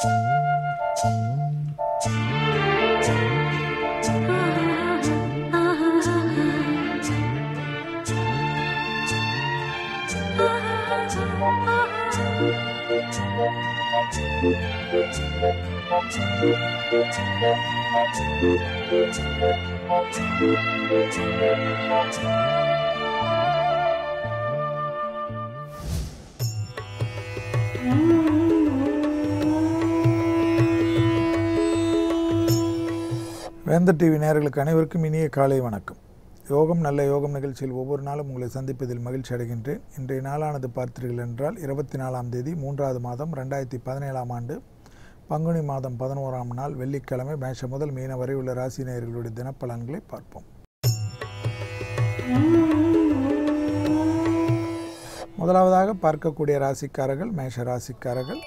음. வேந்த TV நேயர்களுக்கு அனைவருக்கும் இனிய காலை வணக்கம். யோகம் நல்ல யோகம் நிகழ்ச்சியில் ஒவ்வொரு நாளும் உங்களை சந்திப்பதில் மகிழ்ச்சி அடைகின்றேன். இன்றைய நாளானது பார்த்தீர்கள் என்றால் இருபத்தி நாலாம் தேதி மூன்றாவது மாதம் ரெண்டாயிரத்தி பதினேழாம் ஆண்டு பங்குனி மாதம் பதினோராம் நாள் வெள்ளிக்கிழமை மேஷ முதல் மீன வரை உள்ள ராசி நேயர்களுடைய தினப்பலன்களை பார்ப்போம். முதலாவதாக பார்க்கக்கூடிய ராசிக்காரர்கள் மேஷ ராசிக்காரர்கள்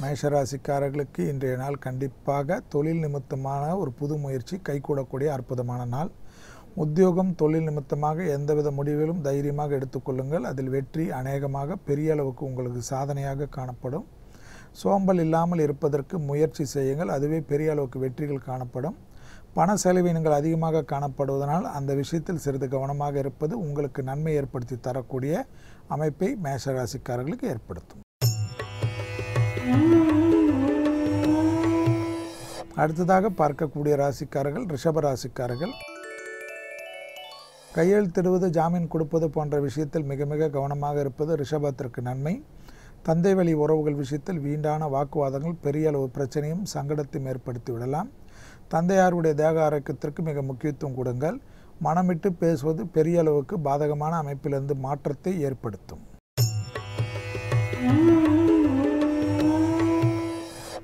மேஷராசிக்காரர்களுக்கு இன்றைய நாள் கண்டிப்பாக தொழில் நிமித்தமான ஒரு புது முயற்சி கைகூடக்கூடிய அற்புதமான நாள். உத்தியோகம் தொழில் நிமித்தமாக எந்தவித முடிவிலும் தைரியமாக எடுத்துக்கொள்ளுங்கள். அதில் வெற்றி அநேகமாக பெரிய அளவுக்கு உங்களுக்கு சாதனையாக காணப்படும். சோம்பல் இல்லாமல் இருப்பதற்கு முயற்சி செய்யுங்கள். அதுவே பெரிய அளவுக்கு வெற்றிகள் காணப்படும். பண செலவினங்கள் அதிகமாக காணப்படுவதனால் அந்த விஷயத்தில் சிறிது கவனமாக இருப்பது உங்களுக்கு நன்மை ஏற்படுத்தி தரக்கூடிய அமைப்பை மேஷராசிக்காரர்களுக்கு ஏற்படுத்தும். அடுத்ததாக பார்க்கக்கூடிய ராசிக்காரர்கள் ரிஷப ராசிக்காரர்கள். கையெழுத்திடுவது ஜாமீன் கொடுப்பது போன்ற விஷயத்தில் மிக மிக கவனமாக இருப்பது ரிஷபத்திற்கு நன்மை. தந்தை வழி உறவுகள் விஷயத்தில் வீண்டான வாக்குவாதங்கள் பெரிய அளவு பிரச்சனையும் சங்கடத்தையும் ஏற்படுத்தி விடலாம். தந்தையாருடைய தேக ஆரோக்கியத்திற்கு மிக முக்கியத்துவம் கொடுங்கள். மனமிட்டு பேசுவது பெரிய அளவுக்கு பாதகமான அமைப்பிலிருந்து மாற்றத்தை ஏற்படுத்தும்.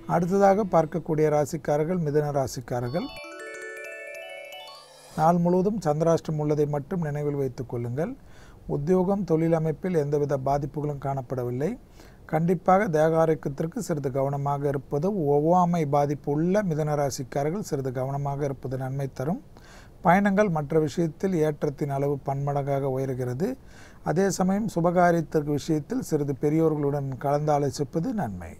அடுத்ததாக பார்க்கக்கூடிய ராசிக்காரர்கள் மிதன ராசிக்காரர்கள். நாள் முழுவதும் சந்திராஷ்டம் உள்ளதை மட்டும் நினைவில் வைத்துக் கொள்ளுங்கள். உத்தியோகம் தொழில் அமைப்பில் எந்தவித பாதிப்புகளும் காணப்படவில்லை. கண்டிப்பாக தேக ஆரோக்கியத்திற்கு சிறிது கவனமாக இருப்பது ஒவ்வாமை பாதிப்பு உள்ள மிதன ராசிக்காரர்கள் சிறிது கவனமாக இருப்பது நன்மை தரும். பயணங்கள் மற்ற விஷயத்தில் ஏற்றத்தின் அளவு பன்மடங்காக உயர்கிறது. அதே சமயம் சுபகாரியத்திற்கு விஷயத்தில் சிறிது பெரியோர்களுடன் கலந்தாலோசிப்பது நன்மை.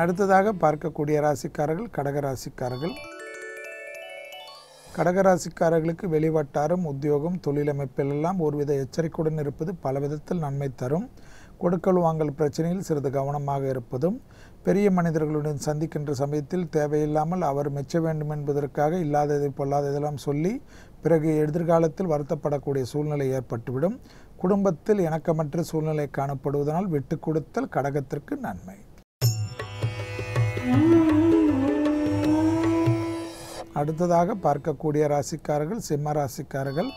அடுத்ததாக பார்க்கக்கூடிய ராசிக்காரர்கள் கடக ராசிக்காரர்கள் கடகராசிக்காரர்களுக்கு வெளிவட்டாரம் உத்தியோகம் தொழிலமைப்பிலெல்லாம் ஒருவித எச்சரிக்கையுடன் இருப்பது பல விதத்தில் நன்மை தரும். கொடுக்கல் வாங்கல் பிரச்சனையில் சிறிது கவனமாக இருப்பதும் பெரிய மனிதர்களுடன் சந்திக்கின்ற சமயத்தில் தேவையில்லாமல் அவர் மெச்ச வேண்டும் என்பதற்காக இல்லாததை பொல்லாததெல்லாம் சொல்லி பிறகு எதிர்காலத்தில் வருத்தப்படக்கூடிய சூழ்நிலை ஏற்பட்டுவிடும். குடும்பத்தில் இணக்கமற்ற சூழ்நிலை காணப்படுவதனால் விட்டு கொடுத்தல் கடகத்திற்கு நன்மை. அடுத்ததாக பார்க்கக்கூடிய ராசிக்காரர்கள் சிம்ம ராசிக்காரர்கள்.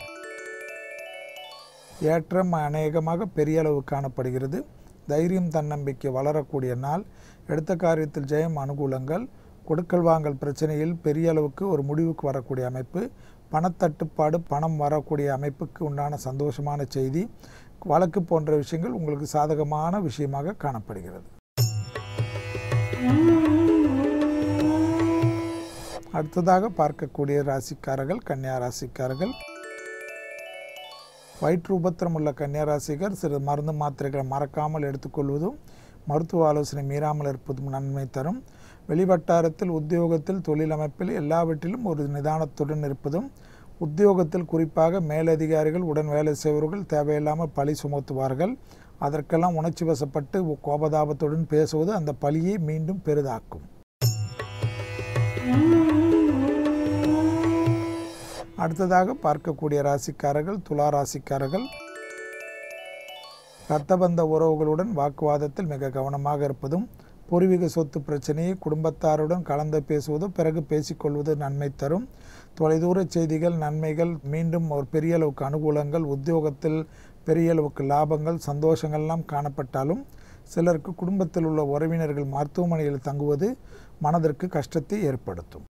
ஏற்றம் அநேகமாக பெரிய அளவு காணப்படுகிறது. தைரியம் தன்னம்பிக்கை வளரக்கூடிய நாள். எடுத்த காரியத்தில் ஜெயம் அனுகூலங்கள். கொடுக்கல் வாங்கல் பிரச்சனையில் பெரிய அளவுக்கு ஒரு முடிவுக்கு வரக்கூடிய அமைப்பு. பணத்தட்டுப்பாடு பணம் வரக்கூடிய அமைப்புக்கு உண்டான சந்தோஷமான செய்தி. வழக்கு போன்ற விஷயங்கள் உங்களுக்கு சாதகமான விஷயமாக காணப்படுகிறது. அடுத்ததாக பார்க்கக்கூடிய ராசிக்காரர்கள் கன்னியா ராசிக்காரர்கள். வயிற்று உபத்திரம் உள்ள கன்னியாராசிகர் சிறு மருந்து மாத்திரைகளை மறக்காமல் எடுத்துக்கொள்வதும் மருத்துவ ஆலோசனை மீறாமல் இருப்பதும் நன்மை தரும். வெளிவட்டாரத்தில் உத்தியோகத்தில் தொழில் அமைப்பில் எல்லாவற்றிலும் ஒரு நிதானத்துடன் இருப்பதும் உத்தியோகத்தில் குறிப்பாக மேலதிகாரிகள் உடன் வேலை செய்வர்கள் தேவையில்லாமல் பழி சுமத்துவார்கள். அதற்கெல்லாம் உணர்ச்சி வசப்பட்டு கோபதாபத்துடன் பேசுவது அந்த பழியை மீண்டும் பெரிதாக்கும். அடுத்ததாக பார்க்கக்கூடிய ராசிக்காரர்கள் துலா ராசிக்காரர்கள். இரத்தபந்த உறவுகளுடன் வாக்குவாதத்தில் மிக கவனமாக இருப்பதும் பூர்வீக சொத்து பிரச்சனையை குடும்பத்தாருடன் கலந்து பேசுவதும் பிறகு பேசிக்கொள்வது நன்மை தரும். தொலைதூர செய்திகள் நன்மைகள் மீண்டும் ஒரு பெரிய அளவுக்கு அனுகூலங்கள் உத்தியோகத்தில் பெரிய அளவுக்கு லாபங்கள் சந்தோஷங்கள்லாம் காணப்பட்டாலும் சிலருக்கு குடும்பத்தில் உள்ள உறவினர்கள் மருத்துவமனையில் தங்குவது மனதிற்கு கஷ்டத்தை ஏற்படுத்தும்.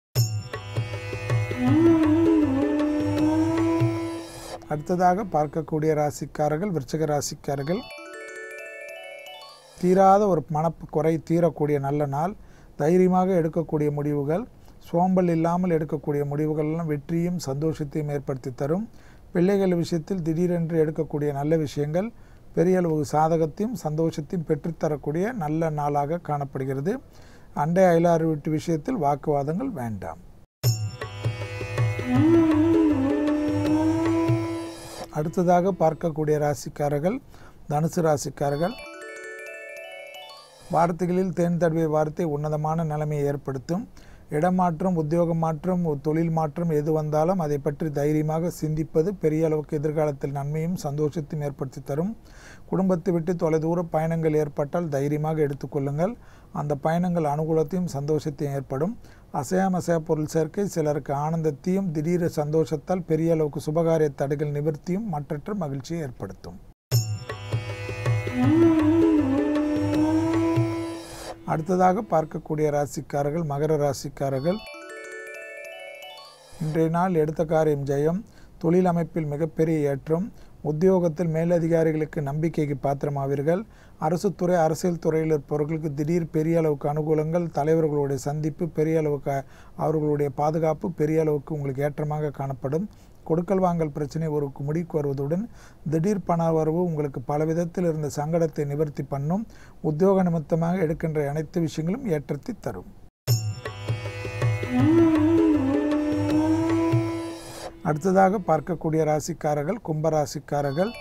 அடுத்ததாக பார்க்கக்கூடிய ராசிக்காரர்கள் விருச்சக ராசிக்காரர்கள். தீராத ஒரு மனப்பு குறை தீரக்கூடிய நல்ல நாள். தைரியமாக எடுக்கக்கூடிய முடிவுகள் சோம்பல் இல்லாமல் எடுக்கக்கூடிய முடிவுகள்லாம் வெற்றியும் சந்தோஷத்தையும் ஏற்படுத்தி தரும். பிள்ளைகள் விஷயத்தில் திடீரென்று எடுக்கக்கூடிய நல்ல விஷயங்கள் பெரிய அளவு சாதகத்தையும் சந்தோஷத்தையும் பெற்றுத்தரக்கூடிய நல்ல நாளாக காணப்படுகிறது. அண்டை அயலாறு வீட்டு விஷயத்தில் வாக்குவாதங்கள் வேண்டாம். அடுத்ததாக பார்க்கக்கூடிய ராசிக்காரர்கள் தனுசு ராசிக்காரர்கள். வார்த்தைகளில் தேன் தடவை வார்த்தை உன்னதமான நிலைமையை ஏற்படுத்தும். இடமாற்றம் உத்தியோக மாற்றம் தொழில் மாற்றம் எது வந்தாலும் அதை பற்றி தைரியமாக சிந்திப்பது பெரிய அளவுக்கு எதிர்காலத்தில் நன்மையும் சந்தோஷத்தையும் ஏற்படுத்தி தரும். குடும்பத்தை விட்டு தொலைதூர பயணங்கள் ஏற்பட்டால் தைரியமாக எடுத்துக்கொள்ளுங்கள் அந்த பயணங்கள் அனுகூலத்தையும் சந்தோஷத்தையும் ஏற்படும். அசையாமசையா பொருள் சேர்க்கை சிலருக்கு ஆனந்தத்தையும் திடீர் சந்தோஷத்தால் பெரிய அளவுக்கு சுபகாரிய தடைகள் நிவர்த்தியும் மற்றற்ற மகிழ்ச்சியை ஏற்படுத்தும். அடுத்ததாக பார்க்கக்கூடிய ராசிக்காரர்கள் மகர ராசிக்காரர்கள். இன்றைய நாள் எடுத்த காரியம் ஜெயம். தொழில் அமைப்பில் மிகப்பெரிய ஏற்றம். உத்தியோகத்தில் மேலதிகாரிகளுக்கு நம்பிக்கைக்கு பாத்திரமாவீர்கள். அரசு துறை அரசியல் துறையில் இருப்பவர்களுக்கு திடீர் பெரிய அளவுக்கு அனுகூலங்கள் தலைவர்களுடைய சந்திப்பு பெரிய அளவுக்கு அவர்களுடைய பாதுகாப்பு பெரிய அளவுக்கு உங்களுக்கு ஏற்றமாக காணப்படும். கொடுக்கல் வாங்கல் பிரச்சனை ஒரு முடிக்கு வருவதுடன் திடீர் பண வரவு உங்களுக்கு பல விதத்தில் இருந்த சங்கடத்தை நிவர்த்தி பண்ணும். உத்தியோக நிமித்தமாக எடுக்கின்ற அனைத்து விஷயங்களும் ஏற்றத்தை தரும். அடுத்ததாக பார்க்கக்கூடிய ராசிக்காரர்கள் கும்பராசிக்காரர்கள்.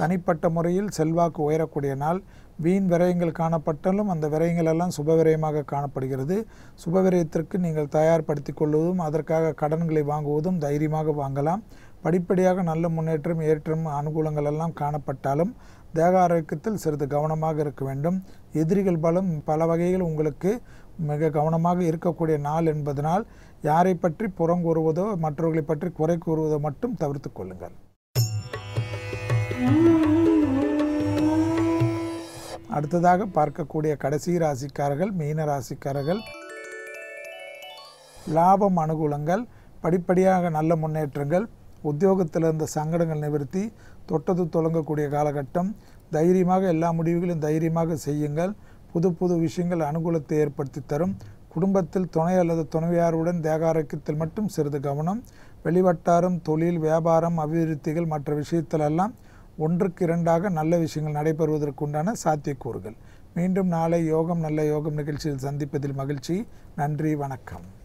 தனிப்பட்ட முறையில் செல்வாக்கு உயரக்கூடிய நாள். வீண் விரயங்கள் காணப்பட்டாலும் அந்த விரயங்கள் எல்லாம் சுபவிரயமாக காணப்படுகிறது. சுபவிரயத்திற்கு நீங்கள் தயார்படுத்திக் கொள்வதும் அதற்காக கடன்களை வாங்குவதும் தைரியமாக வாங்கலாம். படிப்படியாக நல்ல முன்னேற்றம் ஏற்றம் அனுகூலங்கள் எல்லாம் காணப்பட்டாலும் தேக ஆரோக்கியத்தில் சிறிது கவனமாக இருக்க வேண்டும். எதிரிகள் பலம் பல வகையில் உங்களுக்கு மிக கவனமாக இருக்கக்கூடிய நாள் என்பதனால் யாரை பற்றி புறங்கூறுவதோ மற்றவர்களை பற்றி குறை கூறுவதோ மட்டும் தவிர்த்து கொள்ளுங்கள். அடுத்ததாக பார்க்கக்கூடிய கடைசி ராசிக்காரர்கள் மீன ராசிக்காரர்கள். லாபம் அனுகூலங்கள் படிப்படியாக நல்ல முன்னேற்றங்கள் உத்தியோகத்தில் இருந்த சங்கடங்கள் நிவர்த்தி தொட்டது தொடங்கக்கூடிய காலகட்டம். தைரியமாக எல்லா முடிவுகளையும் தைரியமாக செய்யுங்கள். புது புது விஷயங்கள் அனுகூலத்தை ஏற்படுத்தி தரும். குடும்பத்தில் துணை அல்லது துணைவியாருடன் தேகாரோக்கியத்தில் மட்டும் சிறிது கவனம். வெளிவட்டாரம் தொழில் வியாபாரம் அபிவிருத்திகள் மற்ற விஷயத்திலெல்லாம் ஒன்றுக்கு இரண்டாக நல்ல விஷயங்கள் நடைபெறுவதற்குண்டான சாத்தியக்கூறுகள். மீண்டும் நாளை யோகம் நல்ல யோகம் நிகழ்ச்சியில் சந்திப்பதில் மகிழ்ச்சி. நன்றி வணக்கம்.